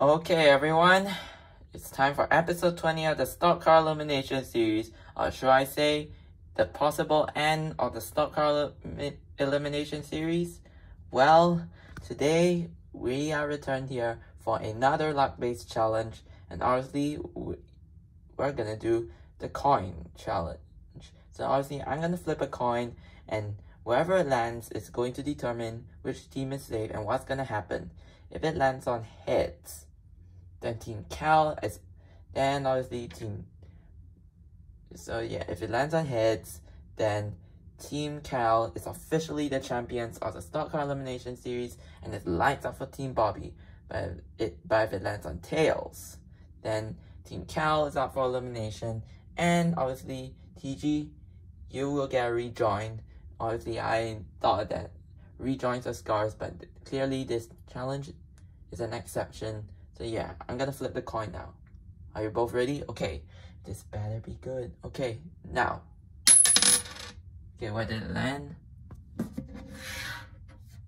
Okay, everyone. It's time for episode 20 of the Stock Car Elimination series, or should I say, the possible end of the Stock Car Elimination series? Well, today we are returned here for another luck-based challenge, and obviously we're gonna do the coin challenge. So obviously I'm gonna flip a coin, and wherever it lands is going to determine which team is safe and what's gonna happen. If it lands on heads, then Team Cal is, then obviously Team, so yeah, if it lands on heads, then Team Cal is officially the champions of the Stock Car Elimination Series and it's lights up for Team Bobby. But, it, but if it lands on tails, then Team Cal is up for elimination and obviously TG, you will get rejoined. Obviously, I thought that rejoins are scars, but clearly this challenge is an exception. So yeah, I'm gonna flip the coin now. Are you both ready? Okay, this better be good. Okay, now. Okay, where did it land?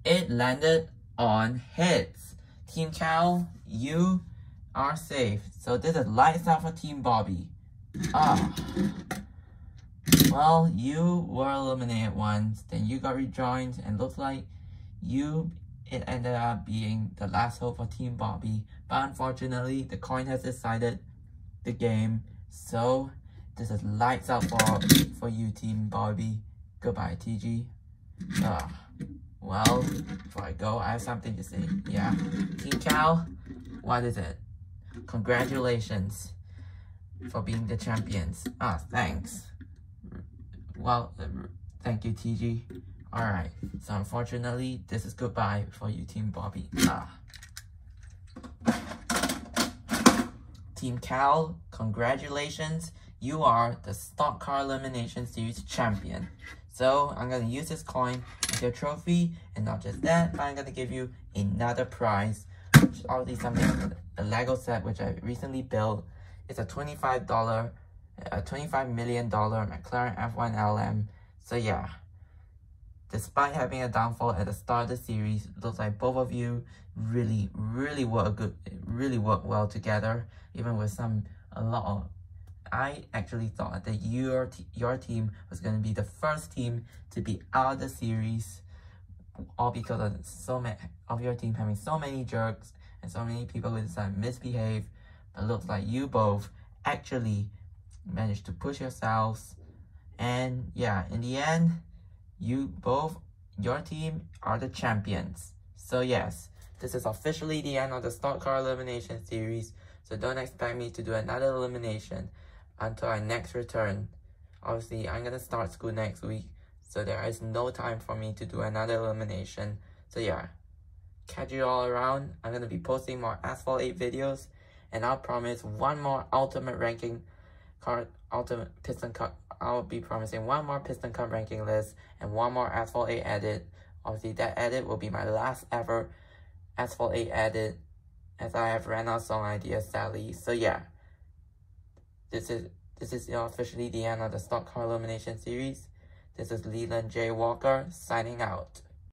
It landed on heads. Team Cal, you are safe. So this is lights out for Team Bobby. Ah. Well, you were eliminated once, then you got rejoined, and looked like you it ended up being the last hope for Team Bobby. But unfortunately, the coin has decided the game. So this is lights out for for you, Team Bobby. Goodbye, TG. Ah, well, before I go, I have something to say. Yeah, Team Cal, what is it? Congratulations for being the champions. Ah, thanks. Well, thank you, TG. Alright, so unfortunately, this is goodbye for you, Team Bobby. Ah. Team Cal, congratulations. You are the Stock Car Elimination Series champion. So, I'm going to use this coin as your trophy. And not just that, I'm going to give you another prize. Which is obviously something, a Lego set which I recently built. It's a $25, a $25 million McLaren F1 LM. So yeah, despite having a downfall at the start of the series, looks like both of you really, really work good, really work well together, even with some, a lot of, I actually thought that your, your team was going to be the first team to be out of the series, all because of so many, of your team having so many jerks and so many people who decide misbehave, but looks like you both actually managed to push yourselves, and yeah, in the end, you both, your team are the champions. So yes, this is officially the end of the Stock Car Elimination Series, so don't expect me to do another elimination until I next return. Obviously, I'm gonna start school next week, so there is no time for me to do another elimination. So yeah, catch you all around. I'm gonna be posting more Asphalt 8 videos, and I'll promise one more ultimate ranking card, ultimate piston cup I'll be promising one more Piston Cup ranking list and one more Asphalt 8 edit. Obviously, that edit will be my last ever Asphalt 8 edit as I have ran out song ideas sadly. So yeah, this is this is officially the end of the Stock Car Elimination series. This is Leland J. Walker signing out.